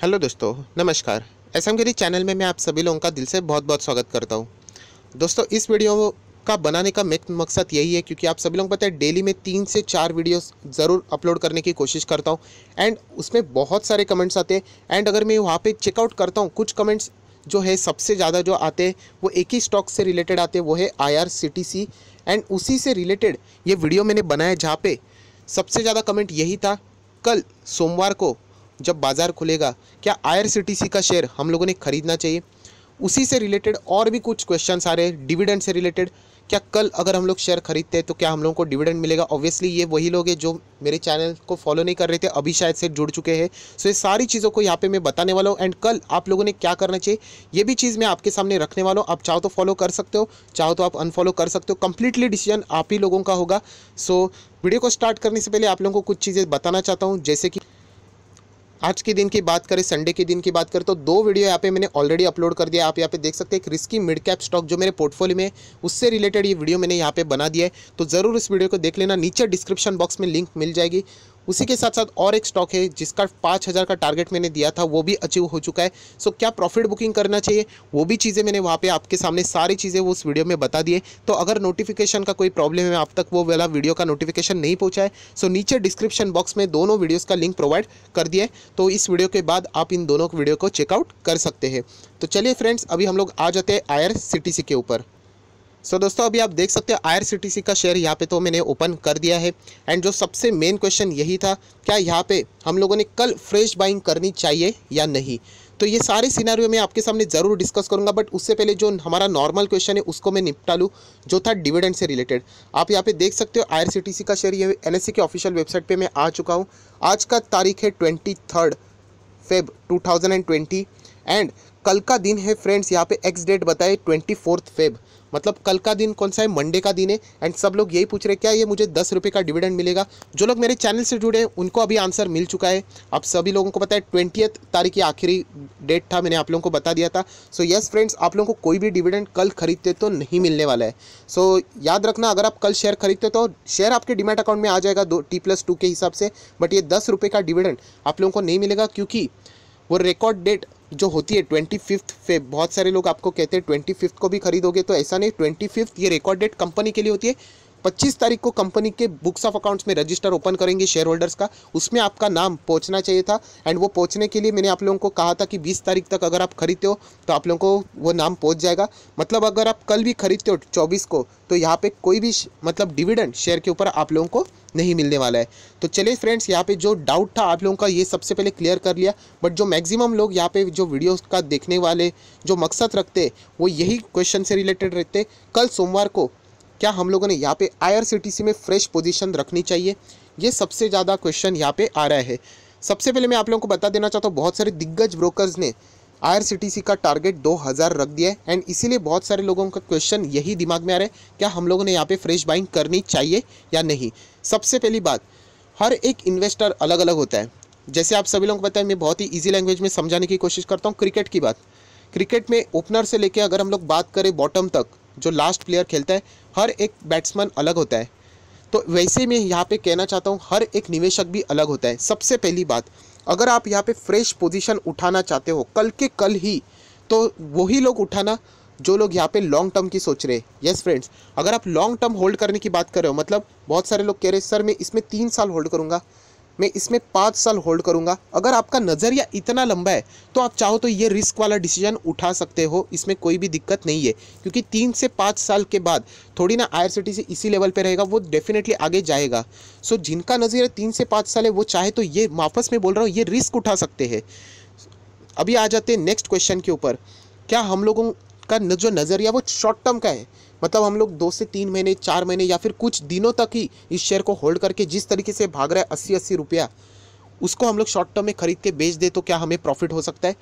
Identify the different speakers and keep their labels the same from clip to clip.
Speaker 1: Hello दोस्तों, नमस्कार। S M गिरी channel में मैं आप सभी लोगों का दिल से बहुत बहुत स्वागत करता हूँ। दोस्तों, इस वीडियो का बनाने का मेक मकसद यही है क्योंकि आप सभी लोगों पता है, डेली में तीन से चार वीडियोस ज़रूर अपलोड करने की कोशिश करता हूँ। एंड उसमें बहुत सारे कमेंट्स आते हैं। एंड अगर मैं वहाँ पर चेकआउट करता हूँ, कुछ कमेंट्स जो है, सबसे ज़्यादा जो आते हैं, वो एक ही स्टॉक से रिलेटेड आते हैं, वो है IRCTC एंड उसी से रिलेटेड ये वीडियो मैंने बनाया जहाँ पे सबसे ज़्यादा कमेंट यही था, कल सोमवार को जब बाज़ार खुलेगा, क्या आई का शेयर हम लोगों ने खरीदना चाहिए? उसी से रिलेटेड और भी कुछ क्वेश्चन आ रहे हैं डिविडेंड से रिलेटेड क्या कल अगर हम लोग शेयर खरीदते हैं तो क्या हम लोगों को डिविडेंड मिलेगा? ऑब्वियसली ये वही लोग हैं जो मेरे चैनल को फॉलो नहीं कर रहे थे, अभी शायद से जुड़ चुके हैं। सो ये सारी चीज़ों को यहाँ पे मैं बताने वाला हूँ। एंड कल आप लोगों ने क्या करना चाहिए? ये भी चीज़ मैं आपके सामने रखने वाला हूँ। आप चाहो तो फॉलो कर सकते हो, चाहो तो आप अनफॉलो कर सकते हो। कंप्लीटली डिसीज़न आप ही लोगों का होगा। सो वीडियो को स्टार्ट करने से पहले आप लोगों को कुछ चीज़ें बताना चाहता हूँ, जैसे कि आज के दिन की बात करें संडे के दिन की बात करें तो दो वीडियो यहाँ पे मैंने ऑलरेडी अपलोड कर दिया आप यहाँ पे देख सकते हैं एक रिस्की मिड कैप स्टॉक जो मेरे पोर्टफोलियो में, उससे रिलेटेड ये वीडियो मैंने यहाँ पे बना दिया है। तो ज़रूर इस वीडियो को देख लेना। नीचे डिस्क्रिप्शन बॉक्स में लिंक मिल जाएगी। उसी के साथ साथ और एक स्टॉक है, जिसका पाँच हज़ार का टारगेट मैंने दिया था, वो भी अचीव हो चुका है। सो क्या प्रॉफिट बुकिंग करना चाहिए? वो भी चीज़ें मैंने वहाँ पे आपके सामने सारी चीज़ें वो उस वीडियो में बता दिए तो अगर नोटिफिकेशन का कोई प्रॉब्लम है आप तक वो वाला वीडियो का नोटिफिकेशन नहीं पहुँचा है सो नीचे डिस्क्रिप्शन बॉक्स में दोनों वीडियोज़ का लिंक प्रोवाइड कर दिया तो इस वीडियो के बाद आप इन दोनों वीडियो को चेकआउट कर सकते हैं। तो चलिए फ्रेंड्स अभी हम लोग आ जाते हैं आई के ऊपर। सो so, दोस्तों अभी आप देख सकते हैं आई का शेयर यहाँ पे तो मैंने ओपन कर दिया है। एंड जो सबसे मेन क्वेश्चन यही था क्या यहाँ पे हम लोगों ने कल फ्रेश बाइंग करनी चाहिए या नहीं? तो ये सारे सिनारियो मैं आपके सामने ज़रूर डिस्कस करूँगा बट उससे पहले जो हमारा नॉर्मल क्वेश्चन है उसको मैं निपटा लूँ जो था डिविडेंड से रिलेटेड आप यहाँ पे देख सकते हो आईआरसीटीसी का शेयर ये एन के ऑफिशियल वेबसाइट पर मैं आ चुका हूँ। आज का तारीख है twenty third Feb two and कल का दिन है फ्रेंड्स यहाँ पे एक्स डेट बताए ट्वेंटी फोर्थ फेब मतलब कल का दिन कौन सा है? मंडे का दिन है। एंड सब लोग यही पूछ रहे हैं क्या ये मुझे दस रुपये का डिविडेंड मिलेगा? जो लोग मेरे चैनल से जुड़े हैं उनको अभी आंसर मिल चुका है। आप सभी लोगों को पता है ट्वेंटियथ तारीख की आखिरी डेट था मैंने आप लोगों को बता दिया था। सो यस फ्रेंड्स आप लोगों को कोई भी डिविडेंड कल खरीदते तो नहीं मिलने वाला है। सो so, याद रखना अगर आप कल शेयर खरीदते तो शेयर आपके डिमेट अकाउंट में आ जाएगा दो टी प्लस टू के हिसाब से। बट ये दस रुपये का डिविडेंड आप लोगों को नहीं मिलेगा क्योंकि वो रिकॉर्ड डेट जो होती है ट्वेंटी फिफ्थ फेब बहुत सारे लोग आपको कहते हैं ट्वेंटी फिफ्थ को भी खरीदोगे तो ऐसा नहीं ट्वेंटी फिफ्थ ये रिकॉर्ड डेट कंपनी के लिए होती है। पच्चीस तारीख को कंपनी के बुक्स ऑफ़ अकाउंट्स में रजिस्टर ओपन करेंगे शेयर होल्डर्स का। उसमें आपका नाम पहुँचना चाहिए था एंड वो पहुँचने के लिए मैंने आप लोगों को कहा था कि बीस तारीख तक अगर आप खरीदते हो तो आप लोगों को वो नाम पहुँच जाएगा। मतलब अगर आप कल भी खरीदते हो चौबीस को तो यहाँ पे कोई भी मतलब डिविडेंड शेयर के ऊपर आप लोगों को नहीं मिलने वाला है। तो चलिए फ्रेंड्स, यहाँ पे जो डाउट था आप लोगों का, ये सबसे पहले क्लियर कर लिया। बट जो मैक्सिमम लोग यहाँ पे जो वीडियो का देखने वाले, जो मकसद रखते, वो यही क्वेश्चन से रिलेटेड रहते। कल सोमवार को क्या हम लोगों ने यहाँ पे आई में फ्रेश पोजीशन रखनी चाहिए? ये सबसे ज़्यादा क्वेश्चन यहाँ पे आ रहा है। सबसे पहले मैं आप लोगों को बता देना चाहता हूँ, बहुत सारे दिग्गज ब्रोकर्स ने आईआरसीटीसी का टारगेट 2000 रख दिया है एंड इसीलिए बहुत सारे लोगों का क्वेश्चन यही दिमाग में आ रहा है, क्या हम लोगों ने यहाँ पे फ्रेश बाइंग करनी चाहिए या नहीं? सबसे पहली बात, हर एक इन्वेस्टर अलग अलग होता है। जैसे आप सभी लोगों को है, मैं बहुत ही ईजी लैंग्वेज में समझाने की कोशिश करता हूँ क्रिकेट की बात। क्रिकेट में ओपनर से लेकर अगर हम लोग बात करें बॉटम तक, जो लास्ट प्लेयर खेलता है हर एक बैट्समैन अलग होता है। तो वैसे मैं यहाँ पे कहना चाहता हूँ, हर एक निवेशक भी अलग होता है। सबसे पहली बात, अगर आप यहाँ पे फ्रेश पोजीशन उठाना चाहते हो, कल के कल ही तो वही लोग उठाना जो लोग यहाँ पे लॉन्ग टर्म की सोच रहे हैं। यस फ्रेंड्स अगर आप लॉन्ग टर्म होल्ड करने की बात कर रहे हो मतलब बहुत सारे लोग कह रहे हैं, सर, मैं इसमें तीन साल होल्ड करूँगा। मैं इसमें पाँच साल होल्ड करूँगा। अगर आपका नज़रिया इतना लंबा है तो आप चाहो तो ये रिस्क वाला डिसीज़न उठा सकते हो। इसमें कोई भी दिक्कत नहीं है, क्योंकि तीन से पाँच साल के बाद थोड़ी ना आई से इसी लेवल पर रहेगा, वो डेफिनेटली आगे जाएगा। सो जिनका नज़रिया तीन से पाँच साल है, वो चाहे तो ये वापस में बोल रहा हूँ, ये रिस्क उठा सकते हैं। अभी आ जाते हैं नेक्स्ट क्वेश्चन के ऊपर। क्या हम लोगों का जो नज़रिया वो शॉर्ट टर्म का है? मतलब हम लोग दो से तीन महीने, चार महीने या फिर कुछ दिनों तक ही इस शेयर को होल्ड करके जिस तरीके से भाग रहा है अस्सी अस्सी रुपया, उसको हम लोग शॉर्ट टर्म में खरीद के बेच दे तो क्या हमें प्रॉफिट हो सकता है?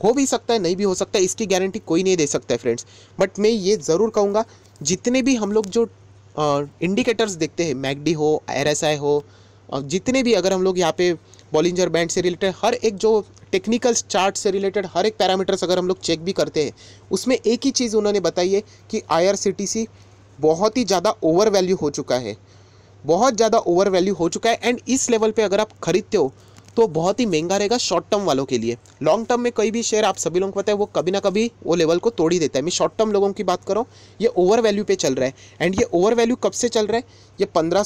Speaker 1: हो भी सकता है, नहीं भी हो सकता है, इसकी गारंटी कोई नहीं दे सकता है फ्रेंड्स बट मैं ये ज़रूर कहूँगा, जितने भी हम लोग जो इंडिकेटर्स देखते हैं, मैगडी हो, आरएसआई हो जितने भी अगर हम लोग यहाँ पे बॉलिंजर बैंड से रिलेटेड हर एक जो टेक्निकल चार्ट से रिलेटेड हर एक पैरामीटर्स अगर हम लोग चेक भी करते हैं, उसमें एक ही चीज़ उन्होंने बताई है कि आईआरसीटीसी बहुत ही ज़्यादा ओवर वैल्यू हो चुका है। बहुत ज़्यादा ओवर वैल्यू हो चुका है एंड इस लेवल पे अगर आप खरीदते हो तो बहुत ही महँगा रहेगा शॉर्ट टर्म वालों के लिए। लॉन्ग टर्म में कोई भी शेयर आप सभी लोगों को पता है, वो कभी ना कभी वो लेवल को तोड़ ही देता है। मैं शॉर्ट टर्म लोगों की बात करूँ ये ओवर वैल्यू पे चल रहा है। एंड ये ओवर वैल्यू कब से चल रहा है? ये पंद्रह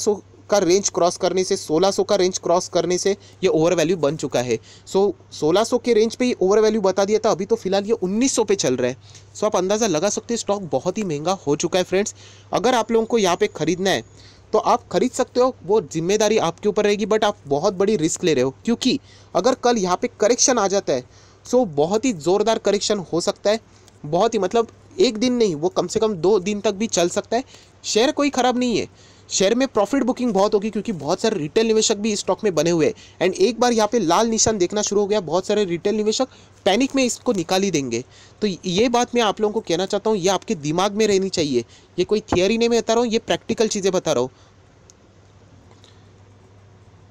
Speaker 1: का रेंज क्रॉस करने से 1600 का रेंज क्रॉस करने से ये ओवर वैल्यू बन चुका है। सो so, 1600 के रेंज पे ही ओवर वैल्यू बता दिया था अभी तो फ़िलहाल ये 1900 पे चल रहा है। सो so, आप अंदाज़ा लगा सकते हैं स्टॉक बहुत ही महँगा हो चुका है फ्रेंड्स अगर आप लोगों को यहाँ पे खरीदना है तो आप खरीद सकते हो वो ज़िम्मेदारी आपके ऊपर रहेगी बट आप बहुत बड़ी रिस्क ले रहे हो। क्योंकि अगर कल यहाँ पे करेक्शन आ जाता है सो बहुत ही ज़ोरदार करेक्शन हो सकता है। बहुत ही मतलब एक दिन नहीं वो कम से कम दो दिन तक भी चल सकता है। शेयर कोई ख़राब नहीं है। शेयर में प्रॉफिट बुकिंग बहुत होगी क्योंकि बहुत सारे रिटेल निवेशक भी इस स्टॉक में बने हुए हैं। एंड एक बार यहाँ पे लाल निशान देखना शुरू हो गया, बहुत सारे रिटेल निवेशक पैनिक में इसको निकाल ही देंगे। तो ये बात मैं आप लोगों को कहना चाहता हूँ, ये आपके दिमाग में रहनी चाहिए। ये कोई थियरी नहीं मैं बता रहा हूँ, ये प्रैक्टिकल चीज़ें बता रहा हूँ।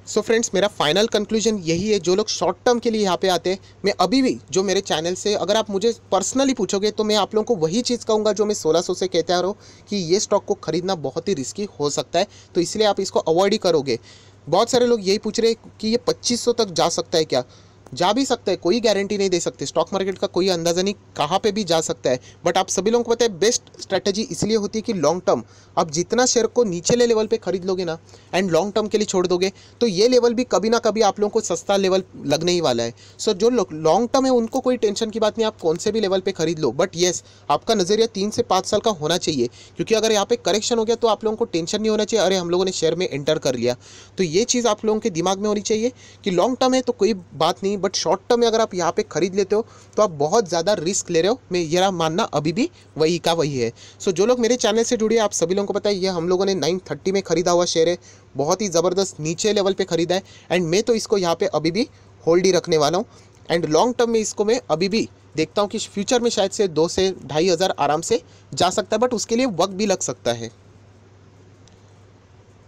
Speaker 1: सो so फ्रेंड्स मेरा फाइनल कंक्लूजन यही है, जो लोग शॉर्ट टर्म के लिए यहाँ पे आते हैं, मैं अभी भी जो मेरे चैनल से, अगर आप मुझे पर्सनली पूछोगे तो मैं आप लोगों को वही चीज़ कहूँगा, जो मैं 1600 से कहते रहा हूँ, कि ये स्टॉक को खरीदना बहुत ही रिस्की हो सकता है। तो इसलिए आप इसको अवॉइड ही करोगे। बहुत सारे लोग यही पूछ रहे हैं कि ये पच्चीस तक जा सकता है क्या? जा भी सकता है कोई गारंटी नहीं दे सकते। स्टॉक मार्केट का कोई अंदाज़ा नहीं कहाँ पे भी जा सकता है। बट आप सभी लोगों को पता है बेस्ट स्ट्रैटेजी इसलिए होती है कि लॉन्ग टर्म आप जितना शेयर को नीचे लेवल पे खरीद लोगे ना एंड लॉन्ग टर्म के लिए छोड़ दोगे तो ये लेवल भी कभी ना कभी आप लोगों को सस्ता लेवल लगने ही वाला है। सो so, जो लॉन्ग टर्म है उनको कोई टेंशन की बात नहीं आप कौन से भी लेवल पर खरीद लो। बट येस आपका नज़रिया तीन से पाँच साल का होना चाहिए क्योंकि अगर यहाँ पे करेक्शन हो गया तो आप लोगों को टेंशन नहीं होना चाहिए अरे हम लोगों ने शेयर में एंटर कर लिया। तो ये चीज़ आप लोगों के दिमाग में होनी चाहिए कि लॉन्ग टर्म है तो कोई बात नहीं बट शॉर्ट टर्म में अगर आप यहाँ पे खरीद लेते हो तो आप बहुत ज़्यादा रिस्क ले रहे हो। मेरा मानना अभी भी वही का वही है। सो so, जो लोग मेरे चैनल से जुड़े आप सभी लोगों को पता है ये हम लोगों ने नाइन थर्टी में खरीदा हुआ शेयर है। बहुत ही ज़बरदस्त नीचे लेवल पर खरीदा है। एंड मैं तो इसको यहाँ पर अभी भी होल्ड ही रखने वाला हूँ। एंड लॉन्ग टर्म में इसको मैं अभी भी देखता हूँ कि फ्यूचर में शायद से दो से ढाई हज़ार आराम से जा सकता है बट उसके लिए वक्त भी लग सकता है।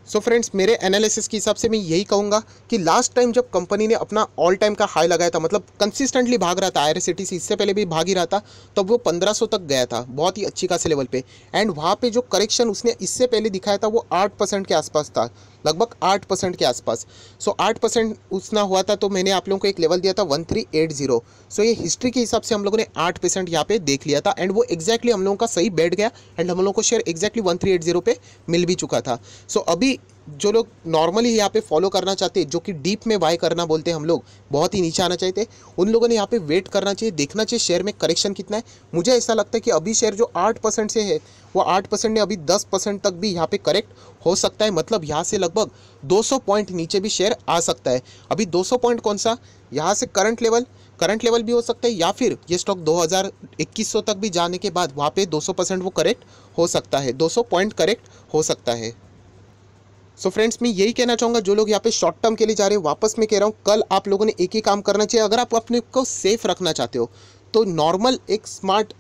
Speaker 1: सो so फ्रेंड्स मेरे एनालिसिस के हिसाब से मैं यही कहूँगा कि लास्ट टाइम जब कंपनी ने अपना ऑल टाइम का हाई लगाया था मतलब कंसिस्टेंटली भाग रहा था आई से इससे पहले भी भाग ही रहा था, तब वो 1500 तक गया था, बहुत ही अच्छी खासी लेवल पे। एंड वहाँ पे जो करेक्शन उसने इससे पहले दिखाया था, वो 8 परसेंट के आसपास था। लगभग आठ परसेंट के आसपास। सो आठ परसेंट उतना हुआ था तो मैंने आप लोगों को एक लेवल दिया था one three eight zero so ये हिस्ट्री के हिसाब से हम लोगों ने आठ परसेंट यहाँ पे देख लिया था एंड वो एक्जैक्टली हम लोगों का सही बैठ गया एंड हम लोगों को share exactly one three eight zero पे मिल भी चुका था। सो so, अभी जो लोग नॉर्मली यहाँ पे फॉलो करना चाहते हैं, जो कि डीप में बाय करना बोलते हैं हम लोग, बहुत ही नीचे आना चाहते उन लोगों ने यहाँ पे वेट करना चाहिए, देखना चाहिए शेयर में करेक्शन कितना है। मुझे ऐसा लगता है कि अभी शेयर जो आठ परसेंट से है, वो आठ परसेंट ने अभी दस परसेंट तक भी यहाँ पे करेक्ट हो सकता है मतलब यहाँ से लगभग 200 पॉइंट नीचे भी शेयर आ सकता है। अभी 200 पॉइंट कौन सा? यहाँ से करंट लेवल करंट लेवल भी हो सकता है, या फिर ये स्टॉक 2000 तक भी जाने के बाद वहाँ पे 200 परसेंट वो करेक्ट हो सकता है 200 पॉइंट करेक्ट हो सकता है। सो so फ्रेंड्स मैं यही कहना चाहूँगा, जो लोग यहाँ पे शॉर्ट टर्म के लिए जा रहे हैं, वापस मैं कह रहा हूँ, कल आप लोगों ने एक ही काम करना चाहिए। अगर आप अपने को सेफ़ रखना चाहते हो तो नॉर्मल एक स्मार्ट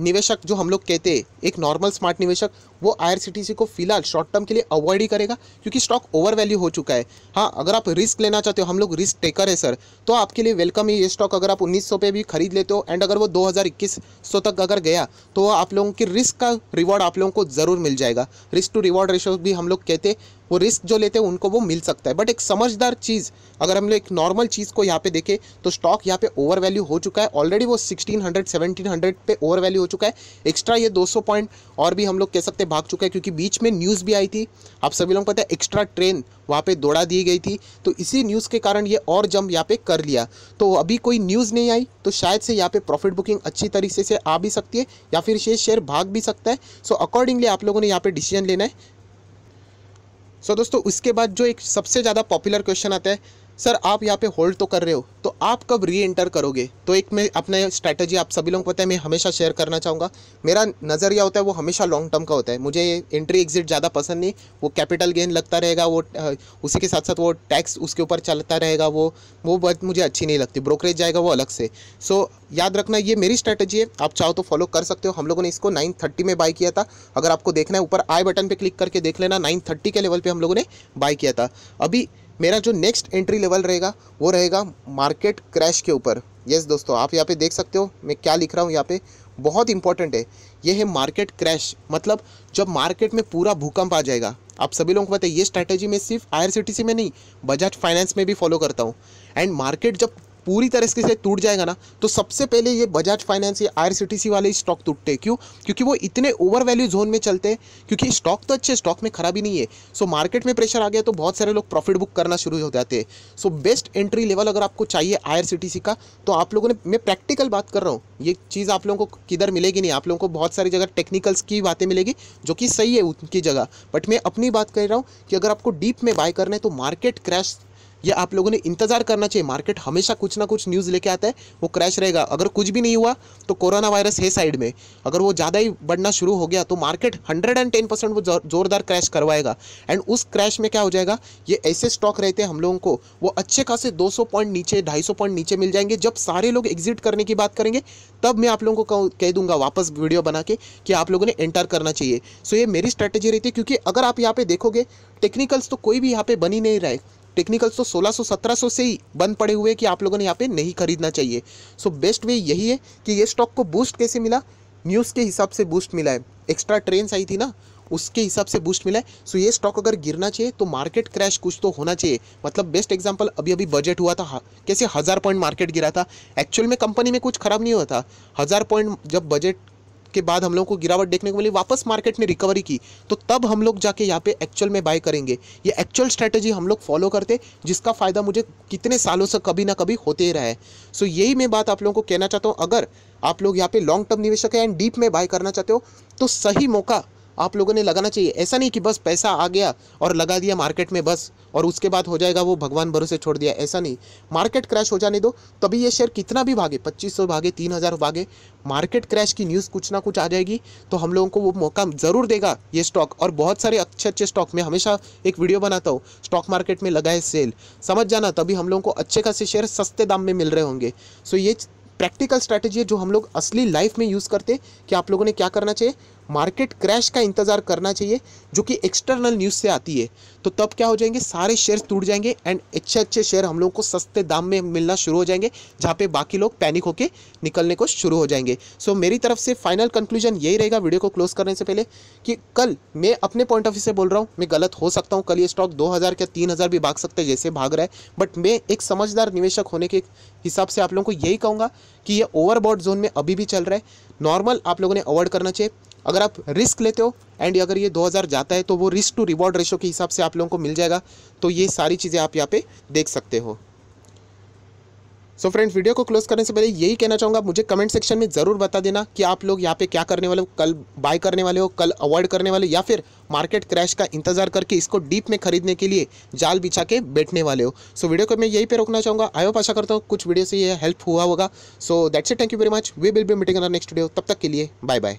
Speaker 1: निवेशक जो हम लोग कहते हैं, एक नॉर्मल स्मार्ट निवेशक, वो आईआरसीटीसी को फ़िलहाल शॉर्ट टर्म के लिए अवॉइड ही करेगा, क्योंकि स्टॉक ओवर वैल्यू हो चुका है। हाँ अगर आप रिस्क लेना चाहते हो, हम लोग रिस्क टेकर है सर तो आपके लिए वेलकम है ये स्टॉक अगर आप 1900 पे भी खरीद लेते हो एंड अगर वो 2021 तक अगर गया तो आप लोगों की रिस्क का रिवॉर्ड आप लोगों को ज़रूर मिल जाएगा। रिस्क टू रिवॉर्ड रेशो भी हम लोग कहते वो रिस्क जो लेते हैं, उनको वो मिल सकता है। बट एक समझदार चीज़, अगर हम लोग एक नॉर्मल चीज़ को यहाँ पे देखें तो स्टॉक यहाँ पे ओवर वैल्यू हो चुका है। ऑलरेडी वो 1600 1700 पे ओवर वैल्यू हो चुका है। एक्स्ट्रा ये 200 पॉइंट और भी हम लोग कह सकते हैं भाग चुका है, क्योंकि बीच में न्यूज़ भी आई थी। आप सभी लोग पता है एक्स्ट्रा ट्रेन वहाँ पर दौड़ा दी गई थी। तो इसी न्यूज़ के कारण ये और जंप यहाँ पे कर लिया। तो अभी कोई न्यूज़ नहीं आई तो शायद से यहाँ पर प्रॉफिट बुकिंग अच्छी तरीके से आ भी सकती है, या फिर शेयर शेयर भाग भी सकता है। सो अकॉर्डिंगली आप लोगों ने यहाँ पर डिसीज़न लेना है। सो so, दोस्तों उसके बाद जो एक सबसे ज़्यादा पॉपुलर क्वेश्चन आता है सर, आप यहाँ पे होल्ड तो कर रहे हो तो आप कब री एंटर करोगे? तो एक मैं अपना स्ट्रैटेजी आप सभी लोगों को पता है, मैं हमेशा शेयर करना चाहूँगा। मेरा नज़रिया होता है, वो हमेशा लॉन्ग टर्म का होता है। मुझे एंट्री एग्जिट ज़्यादा पसंद नहीं, वो कैपिटल गेन लगता रहेगा, वो उसी के साथ साथ वो टैक्स उसके ऊपर चलता रहेगा, वो वो बात मुझे अच्छी नहीं लगती। ब्रोकरेज जाएगा, वो अलग से। सो याद रखना, ये मेरी स्ट्रैटेजी है। आप चाहो तो फॉलो कर सकते हो। हम लोगों ने इसको नाइन थर्टी में बाई किया था। अगर आपको देखना है, ऊपर आई बटन पर क्लिक करके देख लेना नाइन थर्टी के लेवल पर हम लोगों ने बाई किया था। अभी मेरा जो नेक्स्ट एंट्री लेवल रहेगा, वो रहेगा मार्केट क्रैश के ऊपर। यस दोस्तों, आप यहाँ पे देख सकते हो, मैं क्या लिख रहा हूँ यहाँ पे। बहुत इंपॉर्टेंट है। ये है मार्केट क्रैश मतलब जब मार्केट में पूरा भूकंप आ जाएगा, आप सभी लोगों को पता है, ये स्ट्रैटेजी मैं सिर्फ़ आईआरसीटीसी में नहीं बजाज फाइनेंस में भी फॉलो करता हूँ। एंड मार्केट जब पूरी तरह से टूट जाएगा ना तो सबसे पहले ये बजाज फाइनेंस या आई वाले स्टॉक टूटते हैं। क्यों? क्योंकि वो इतने ओवर वैल्यू जोन में चलते हैं, क्योंकि स्टॉक तो अच्छे स्टॉक में खराबी नहीं है। सो मार्केट में प्रेशर आ गया तो बहुत सारे लोग प्रॉफिट बुक करना शुरू हो जाते हैं। सो बेस्ट एंट्री लेवल अगर आपको चाहिए आईआरसीटीसी का तो आप लोगों ने, मैं प्रैक्टिकल बात कर रहा हूँ। ये चीज़ आप लोगों को किधर मिलेगी नहीं, आप लोगों को बहुत सारी जगह टेक्निकल्स की बातें मिलेगी जो कि सही है उनकी जगह। बट मैं अपनी बात कर रहा हूँ कि अगर आपको डीप में बाय करना है तो मार्केट क्रैश ये आप लोगों ने इंतज़ार करना चाहिए। मार्केट हमेशा कुछ ना कुछ न्यूज़ लेके आता है, वो क्रैश रहेगा। अगर कुछ भी नहीं हुआ तो कोरोना वायरस है साइड में। अगर वो ज़्यादा ही बढ़ना शुरू हो गया तो market hundred and ten percent वो जोरदार क्रैश करवाएगा। एंड उस क्रैश में क्या हो जाएगा, ये ऐसे स्टॉक रहते हैं हम लोगों को, वो अच्छे खासे दो सौ पॉइंट नीचे, ढाई पॉइंट नीचे मिल जाएँगे। जब सारे लोग एग्जिट करने की बात करेंगे, तब मैं आप लोगों को कह दूँगा वापस वीडियो बना के कि आप लोगों ने एंटर करना चाहिए। सो ये मेरी स्ट्रैटेजी रहती है, क्योंकि अगर आप यहाँ पे देखोगे टेक्निकल्स तो कोई भी यहाँ पे बनी नहीं रहा। टेक्निकल्स तो 1600 1700 से ही बंद पड़े हुए कि आप लोगों ने यहाँ पे नहीं खरीदना चाहिए। सो बेस्ट वे यही है कि ये स्टॉक को बूस्ट कैसे मिला? न्यूज़ के हिसाब से बूस्ट मिला है। एक्स्ट्रा ट्रेन आई थी ना, उसके हिसाब से बूस्ट मिला है। सो ये स्टॉक अगर गिरना चाहिए तो मार्केट क्रैश कुछ तो होना चाहिए। मतलब बेस्ट एग्जांपल अभी अभी बजट हुआ था कैसे हज़ार पॉइंट मार्केट गिरा था। एक्चुअल में कंपनी में कुछ खराब नहीं हुआ था। हज़ार पॉइंट जब बजट के बाद हम लोग को गिरावट देखने को मिली, वापस मार्केट ने रिकवरी की तो तब हम लोग जाके यहाँ पे एक्चुअल में बाय करेंगे। ये एक्चुअल स्ट्रैटेजी हम लोग फॉलो करते, जिसका फ़ायदा मुझे कितने सालों से कभी ना कभी होते ही रहा है। सो यही मैं बात आप लोगों को कहना चाहता हूँ, अगर आप लोग यहाँ पे लॉन्ग टर्म निवेशक है एंड डीप में बाय करना चाहते हो तो सही मौका आप लोगों ने लगाना चाहिए। ऐसा नहीं कि बस पैसा आ गया और लगा दिया मार्केट में बस, और उसके बाद हो जाएगा वो भगवान भरोसे छोड़ दिया। ऐसा नहीं। मार्केट क्रैश हो जाने दो, तभी ये शेयर कितना भी भागे, पच्चीस सौ भागे, तीन हज़ार भागे, मार्केट क्रैश की न्यूज़ कुछ ना कुछ आ जाएगी तो हम लोगों को वो मौका ज़रूर देगा ये स्टॉक। और बहुत सारे अच्छे अच्छे स्टॉक में हमेशा एक वीडियो बनाता हूँ, स्टॉक मार्केट में लगाए सेल। समझ जाना, तभी हम लोगों को अच्छे खासे शेयर सस्ते दाम में मिल रहे होंगे। सो ये प्रैक्टिकल स्ट्रैटेजी है जो हम लोग असली लाइफ में यूज़ करते कि आप लोगों ने क्या करना चाहिए? मार्केट क्रैश का इंतज़ार करना चाहिए जो कि एक्सटर्नल न्यूज़ से आती है। तो तब क्या हो जाएँगे? सारे शेयर टूट जाएँगे एंड अच्छे अच्छे शेयर हम लोग को सस्ते दाम में मिलना शुरू हो जाएँगे जहाँ पे बाकी लोग पैनिक होकर निकलने को शुरू हो जाएँगे। सो so, मेरी तरफ़ से फाइनल कंक्लूजन यही रहेगा वीडियो को क्लोज करने से पहले कि कल मैं अपने पॉइंट ऑफ़ व्यू से बोल रहा हूँ मैं गलत हो सकता हूँ कल ये स्टॉक दो हज़ार तीन हज़ार भी भाग सकते हैं जैसे भाग रहा है। बट मैं एक समझदार निवेशक होने के हिसाब से आप लोगों को यही कहूँगा कि ये ओवरबॉड जोन में अभी भी चल रहा है। नॉर्मल आप लोगों ने अवॉइड करना चाहिए। अगर आप रिस्क लेते हो एंड अगर ये 2000 जाता है तो वो रिस्क टू रिवॉर्ड रेशो के हिसाब से आप लोगों को मिल जाएगा। तो ये सारी चीज़ें आप यहाँ पे देख सकते हो। सो फ्रेंड्स वीडियो को क्लोज करने से पहले यही कहना चाहूँगा मुझे कमेंट सेक्शन में ज़रूर बता देना कि आप लोग यहाँ पे क्या करने वाले हो, कल बाय करने वाले हो, कल अवॉइड करने वाले या फिर मार्केट क्रैश का इंतज़ार करके इसको डीप में खरीदने के लिए जाल बिछा के बैठने वाले हो। सो so वीडियो को मैं यही पे रोकना चाहूँगा। आई होप आशा करता हूँ कुछ वीडियो से ये हेल्प हुआ होगा। So that's it thank you very much we will be meeting next video तब तक के लिए बाय बाय